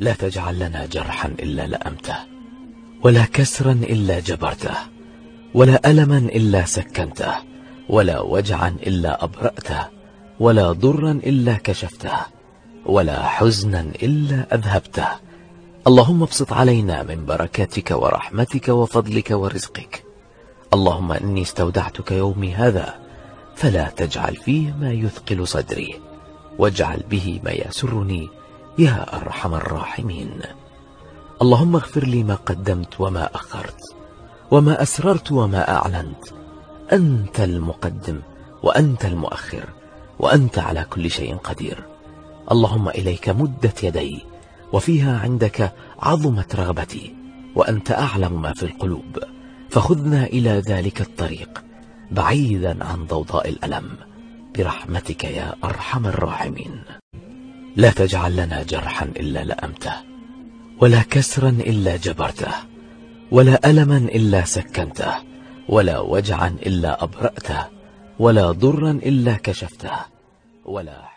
لا تجعل لنا جرحا إلا لأمته ولا كسرا إلا جبرته ولا ألما إلا سكنته ولا وجعا إلا أبرأته ولا ضرا إلا كشفته ولا حزنا إلا أذهبته. اللهم ابسط علينا من بركاتك ورحمتك وفضلك ورزقك. اللهم إني استودعتك يومي هذا فلا تجعل فيه ما يثقل صدري واجعل به ما يسرني يا أرحم الراحمين. اللهم اغفر لي ما قدمت وما أخرت وما أسررت وما أعلنت. أنت المقدم وأنت المؤخر وأنت على كل شيء قدير. اللهم إليك مدت يدي وفيها عندك عظمت رغبتي وأنت أعلم ما في القلوب. فخذنا إلى ذلك الطريق بعيدا عن ضوضاء الألم. برحمتك يا أرحم الراحمين. لا تجعل لنا جرحا إلا لأمته ولا كسرا إلا جبرته ولا ألما إلا سكنته ولا وجعا إلا أبرأته ولا ضرا إلا كشفته ولا